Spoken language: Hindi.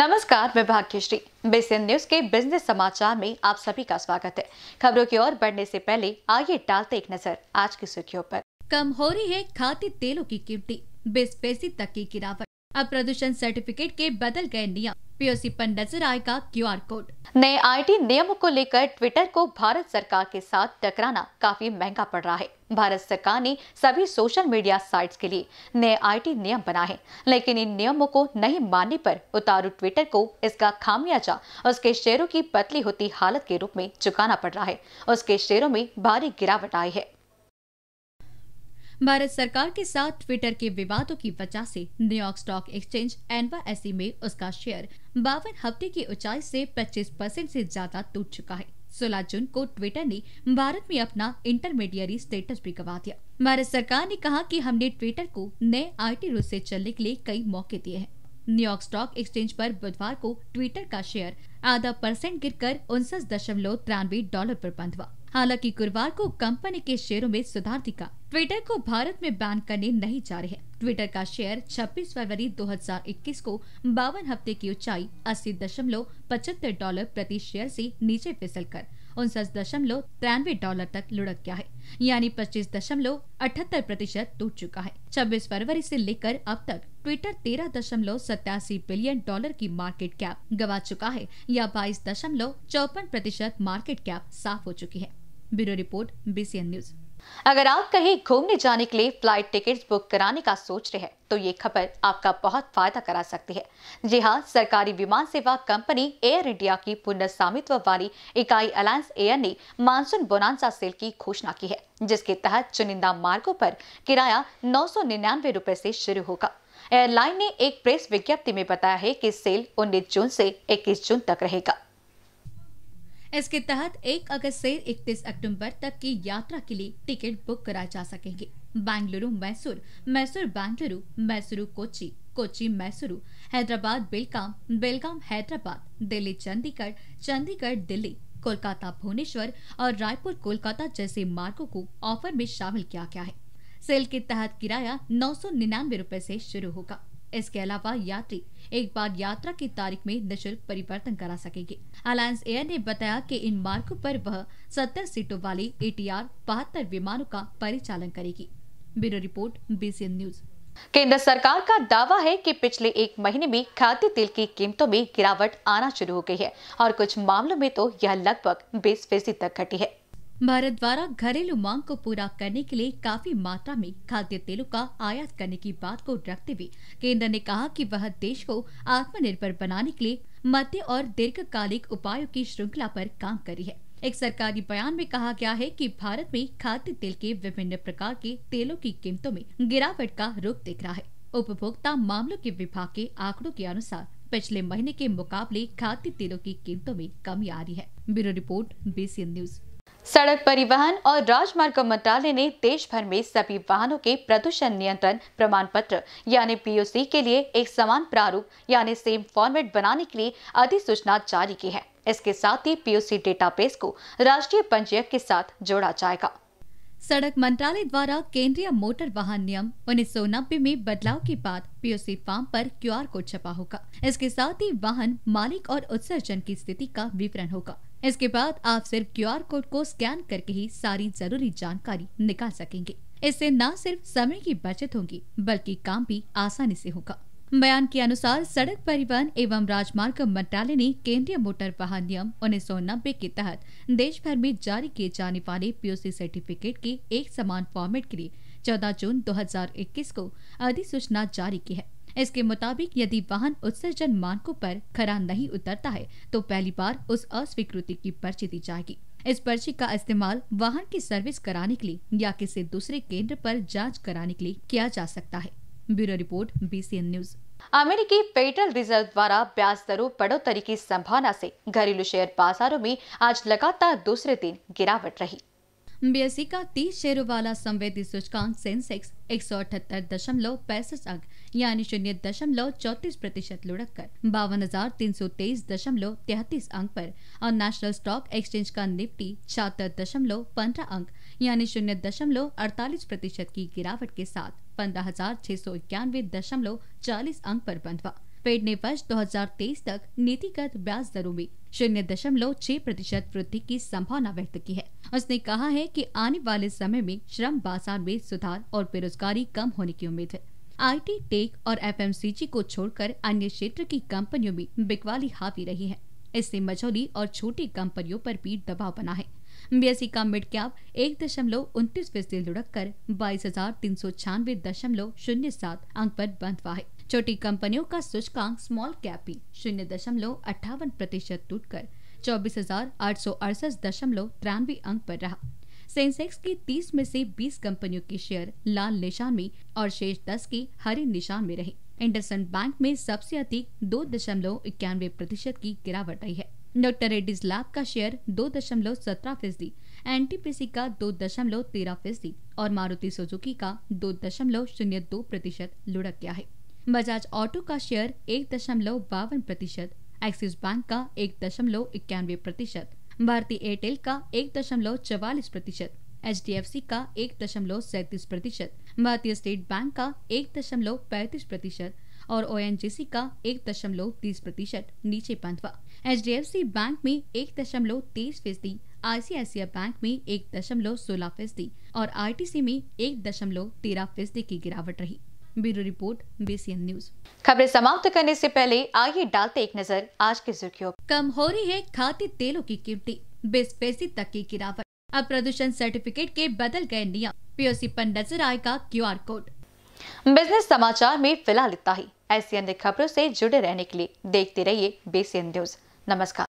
नमस्कार, मैं भाग्यश्री। बेसिन न्यूज़ के बिज़नेस समाचार में आप सभी का स्वागत है। खबरों की ओर बढ़ने से पहले आइए डालते एक नज़र आज की सुर्खियों पर। कम हो रही है खाद्य तेलों की कीमती, बीस फ़ीसदी तक की गिरावट। अब प्रदूषण सर्टिफिकेट के बदल गए नियम। पीओसी पर नज़र आएगा क्यूआर कोड। नए आईटी नियमों को लेकर ट्विटर को भारत सरकार के साथ टकराना काफ़ी महँगा पड़ रहा है। भारत सरकार ने सभी सोशल मीडिया साइट्स के लिए नए आईटी नियम बनाए हैं, लेकिन इन नियमों को नहीं मानने पर उतारू ट्विटर को इसका खामियाजा, उसके शेयरों की पतली होती हालत के रूप में चुकाना पड़ रहा है। उसके शेयरों में भारी गिरावट आई है। भारत सरकार के साथ ट्विटर के विवादों की वजह से न्यूयॉर्क स्टॉक एक्सचेंज एनवाईएसई में उसका शेयर बावन हफ़्ते की ऊंचाई से 25 परसेंट ऐसी ज़्यादा टूट चुका है। 16 जून को ट्विटर ने भारत में अपना इंटरमीडियरी स्टेटस भी गवा दिया। भारत सरकार ने कहा कि हमने ट्विटर को नए आईटी रूट से चलने के लिए कई मौके दिए हैं। न्यूयॉर्क स्टॉक एक्सचेंज पर बुधवार को ट्विटर का शेयर आधा परसेंट गिरकर उनसठ दशमलव डॉलर पर बंद हुआ। हालाँकि गुरुवार को कंपनी के शेयरों में सुधार दिखा। ट्विटर को भारत में बैन करने नहीं जा रहे। हैं ट्विटर का शेयर 26 फरवरी 2021 को बावन हफ़्ते की ऊंचाई अस्सी दशमलव पचहत्तर डॉलर प्रति शेयर से नीचे फिसल कर उनसठ दशमलव तिरानवे डॉलर तक लुढ़क गया है। यानी पच्चीस दशमलव अठहत्तर प्रतिशत टूट चुका है। 26 फरवरी से लेकर अब तक ट्विटर तेरह दशमलव सत्यासी बिलियन डॉलर की मार्केट कैप गवा चुका है या बाईस दशमलव चौपन प्रतिशत मार्केट कैप साफ़ हो चुकी है। ब्यूरो रिपोर्ट बीसीएन न्यूज़ अगर आप कहीं घूमने जाने के लिए फ़्लाइट टिकट्स बुक कराने का सोच रहे हैं तो ये खबर आपका बहुत फ़ायदा करा सकती है। जी हाँ सरकारी विमान सेवा कंपनी एयर इंडिया की पुनः स्वामित्व वाली इकाई अलायंस एयर ने मानसून बोनांसा सेल की घोषणा की है, जिसके तहत चुनिंदा मार्गों पर किराया नौ सौ निन्यानवे रूपए ऐसी शुरू होगा। एयरलाइन ने एक प्रेस विज्ञप्ति में बताया है कि सेल 19 जून से 21 जून तक रहेगा। इसके तहत 1 अगस्त से 31 अक्टूबर तक की यात्रा के लिए टिकट बुक कराए जा सकेंगे। बेंगलुरु, मैसूर मैसूर, बेंगलुरु, मैसूरू, कोची कोची, मैसूरू, हैदराबाद, बेलगाम बेलगाम, हैदराबाद, दिल्ली, चंडीगढ़ चंडीगढ़, दिल्ली, कोलकाता, भुवनेश्वर और रायपुर, कोलकाता जैसे मार्गों को ऑफ़र में शामिल किया गया है। सेल के तहत किराया नौ सौ निन्यानवे रूपए ऐसी शुरू होगा। इसके अलावा यात्री एक बार यात्रा की तारीख में निशुल्क परिवर्तन करा सकेंगे। अलायंस एयर ने बताया कि इन मार्गों पर वह सत्तर सीटों वाली एटीआर बहत्तर विमानों का परिचालन करेगी। ब्यूरो रिपोर्ट बीसीएन न्यूज़ केंद्र सरकार का दावा है कि पिछले एक महीने में खाद्य तेल की कीमतों में गिरावट आना शुरू हो गई है और कुछ मामलों में तो यह लगभग बीस फ़ीसदी तक घटी है। भारत द्वारा घरेलू मांग को पूरा करने के लिए काफ़ी मात्रा में खाद्य तेलों का आयात करने की बात को रखते हुए केंद्र ने कहा कि वह देश को आत्मनिर्भर बनाने के लिए मध्य और दीर्घकालिक उपायों की श्रृंखला पर काम कर है। एक सरकारी बयान में कहा गया है कि भारत में खाद्य तेल के विभिन्न प्रकार के तेलों की कीमतों में गिरावट का रुख दिख रहा है। उपभोक्ता मामलों के विभाग के आंकड़ों के अनुसार पिछले महीने के मुकाबले खाद्य तेलों की कीमतों में कमी आ रही है। Bureau report, BCN news. सड़क परिवहन और राजमार्ग मंत्रालय ने देश भर में सभी वाहनों के प्रदूषण नियंत्रण प्रमाण पत्र यानी पीओसी के लिए एक समान प्रारूप, यानी सेम फॉर्मेट बनाने के लिए अधिसूचना जारी की है। इसके साथ ही पीओसी डेटाबेस को राष्ट्रीय पंजीयक के साथ जोड़ा जाएगा। सड़क मंत्रालय द्वारा केंद्रीय मोटर वाहन नियम उन्नीस सौ नब्बे में बदलाव के बाद पीओसी फॉर्म पर क्यूआर कोड छपा होगा। इसके साथ ही वाहन मालिक और उत्सर्जन की स्थिति का विवरण होगा। इसके बाद आप सिर्फ़ क्यूआर कोड को स्कैन करके ही सारी ज़रूरी जानकारी निकाल सकेंगे। इससे न सिर्फ़ समय की बचत होगी, बल्कि काम भी आसानी से होगा। बयान के अनुसार सड़क परिवहन एवं राजमार्ग मंत्रालय ने केंद्रीय मोटर वाहन नियम उन्नीस सौ नब्बे के तहत देश भर में जारी किए जाने वाले पीओसी सर्टिफिकेट के एक समान फॉर्मेट के लिए 14 जून 2021 को अधिसूचना जारी की है। इसके मुताबिक यदि वाहन उत्सर्जन मानकों पर खरा नहीं उतरता है तो पहली बार उस अस्वीकृति की पर्ची दी जाएगी। इस पर्ची का इस्तेमाल वाहन की सर्विस कराने के लिए या किसी दूसरे केंद्र पर जाँच कराने के लिए किया जा सकता है। ब्यूरो रिपोर्ट बीसीएन न्यूज़ अमेरिकी फेडरल रिज़र्व द्वारा ब्याज दरों बढ़ोतरी की संभावना से घरेलू शेयर बाजारों में आज लगातार दूसरे दिन गिरावट रही। बीएसई का तीस शेयरों वाला संवेदी सूचकांक सेंसेक्स एक सौ अठहत्तर दशमलव पैंसठ अंक यानी शून्य दशमलव चौतीस प्रतिशत लुढ़क कर बावन हज़ार तीन सौ तेईस दशमलव तैतीस अंक पर और नेशनल स्टॉक एक्सचेंज का निफ्टी छिहत्तर दशमलव पंद्रह अंक यानी शून्य दशमलव अड़तालीस प्रतिशत की गिरावट के साथ पंद्रह हज़ार छह सौ इक्यानवे दशमलव चालीस अंक पर हुआ फेड ने वर्ष 2023 तक नीतिगत ब्याज दरों में शून्य दशमलव छह प्रतिशत वृद्धि की संभावना व्यक्त की है। उसने कहा है कि आने वाले समय में श्रम बाज़ार में सुधार और बेरोजगारी कम होने की उम्मीद है। आईटी, टेक और एफएमसीजी को छोड़कर अन्य क्षेत्र की कंपनियों में बिकवाली हावी रही है। इससे मझौली और छोटी कंपनियों पर भी दबाव बना है। बीएसई का मिड कैप एक दशमलव उनतीस फ़ीसदी लुढ़क कर बाईस हज़ार तीन सौ छियानवे दशमलव शून्य सात अंक पर बंद हुआ है। छोटी कंपनियों का सूचकांक स्मॉल कैप भी शून्य दशमलव अट्ठावन प्रतिशत टूट कर चौबीस हज़ार आठ सौ अड़सठ दशमलव तिरानवे अंक पर रहा। सेंसेक्स की 30 में से 20 कंपनियों के शेयर लाल निशान में और शेष 10 की हरे निशान में रहे। इंडसन बैंक में सबसे अधिक दो दशमलव इक्यानवे प्रतिशत की गिरावट आई है। डॉक्टर रेड्डीज लैब का शेयर दो दशमलव सत्रह फ़ीसदी एनटीपीसी का दो दशमलव तेरह फ़ीसदी और मारुति सुजुकी का दो दशमलव शून्य दो प्रतिशत लुढ़क गया है। बजाज ऑटो का शेयर एक दशमलव बावन प्रतिशत, एक्सिस बैंक का एक दशमलव इक्यानवे प्रतिशत भारतीय एयरटेल का एक दशमलव चवालीस प्रतिशत एच डी एफ़ सी का एक दशमलव सैतीस प्रतिशत, भारतीय स्टेट बैंक का एक दशमलव पैंतीस प्रतिशत और ओ एन जी सी का एक दशमलव तीस प्रतिशत, नीचे पंथवा। H D F C bank में एक दशमलव तेईस फ़ीसदी, आईसीआईसीआई बैंक में एक दशमलव सोलह फ़ीसदी और आरटीसी में एक दशमलव तेरह फ़ीसदी की गिरावट रही। ब्यूरो रिपोर्ट बीसीएन न्यूज़ खबरें समाप्त करने से पहले आइए डालते एक नज़र आज की सुर्खियों कम हो रही है खाद्य तेलों की कीमती बीस फ़ीसदी तक की गिरावट। अब प्रदूषण सर्टिफिकेट के बदल गए नियम पीओसी पर नज़र आएगा क्यूआर कोड। बिज़नेस समाचार में फ़िलहाल इतना ही। ऐसी अन्य खबरों से जुड़े रहने के लिए देखते रहिए बेसियन न्यूज़ नमस्कार।